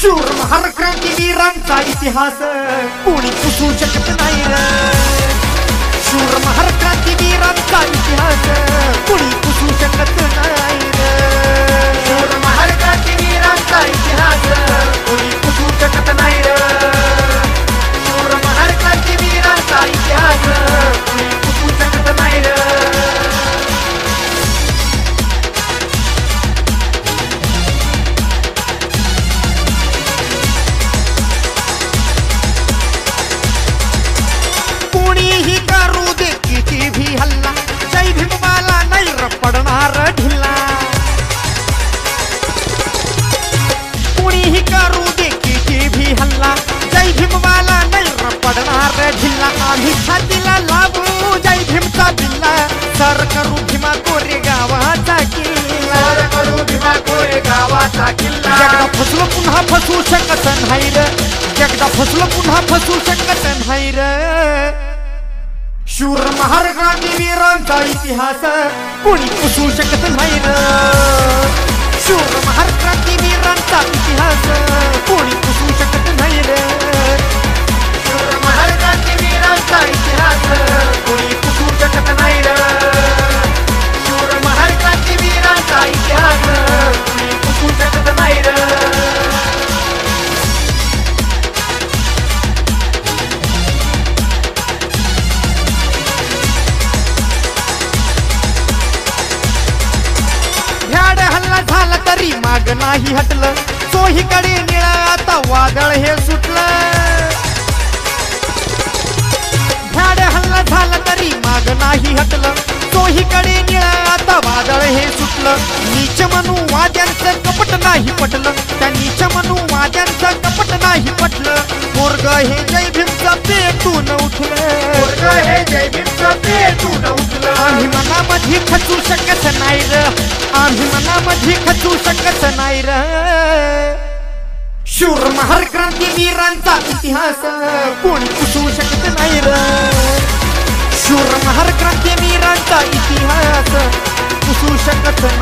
शूर महार क्रांतीवीरांचा इतिहास कोणी पुसू शकत नाही रे. शूर महार क्रांतीवीरांचा इतिहास कोणी पुसू शकत नाही. र पडणार ढिल्ला कोणीही करू दे किती भी हल्ला। जय भीमवाला नाही र पडणार ढिल्ला। आम्ही छातीला लावू जय भीमचा बिल्ला। सर करू भीमा कोरे गावाचा किल्ला। सर करू भीमा कोरे गावाचा किल्ला। जगदा फसलो पुन्हा फसू शकत नाही र। जगदा फसलो पुन्हा फसू शकत नाही र। शूर महार क्रांतीवीरांचा इतिहास कोणी पुसू शकत नाही शूर महार तरी माग नाही हटलं. चोहीकडे निळा आता वादळ हे सुटलं. हल्ला झालं तरी माग नाही हटलं. चोहीकडे निळा आता वादळ हे सुटलं. नीच म्हणू वाद्यांचं कपट नाही पटलं. त्या नीच म्हणू वाद्यांचं कपट नाही पटलं. मोरग हे जय भीमचा पेटून उठलं. हे जय भीमचा पेटून मनामध्ये खचू शकत नाही र. आम्ही मनामध्ये खचू शकत नाही र. शूर महार क्रांतीवीरांचा इतिहास कोणी पुसू शकत नाही र. शूर महार क्रांतीवीरांचा इतिहास पुसू शकत नाही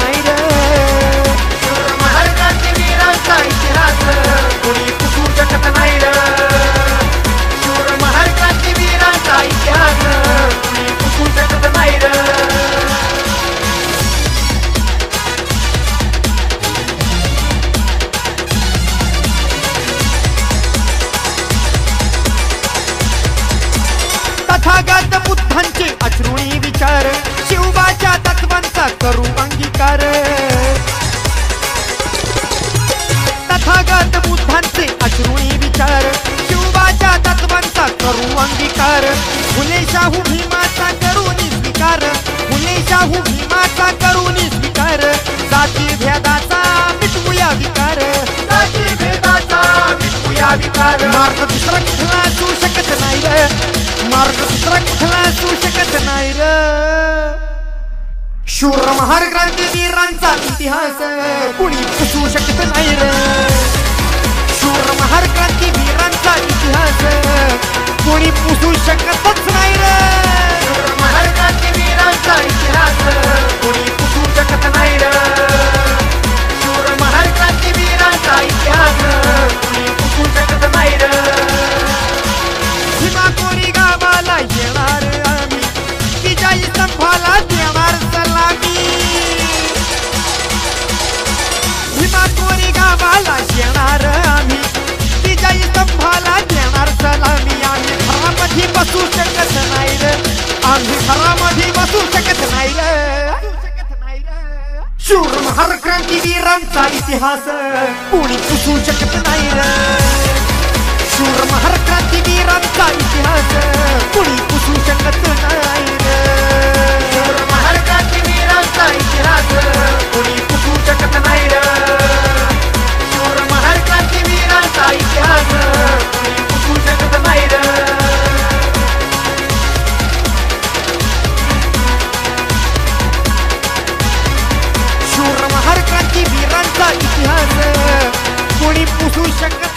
तथागत बुद्धांचे अश्रुणी विचार शिवबाच्या तत्वांचा करू अंगीकार. तथागत बुद्धांचे अश्रुणी विचार शिवबाच्या तत्वांचा करू अंगीकार. फुले शाहू भीमा विकार मार्ग दुसरा कुठला असू शकत नाही रे मार्ग दुसरा कुठला असू शकत नाही र शूर महार क्रांतीवीरांचा इतिहास कुणी पुसू शकत नाही र शूर महार क्रांतीवीरांचा इतिहास कोणी पुसू शकतच नाही र शूर महार भीमा गावाला येणार आम्ही. विजयी स्तंभाला देणार सलामी आम्ही. घरामध्ये बसू शकत नाही रे. आम्ही घरामध्ये बसू शकत नाही रे. शूर महार क्रांतीवीरांचा इतिहास कोणी पुसू शकत नाही रे. शूर महार क्रांतीवीरांचा शूर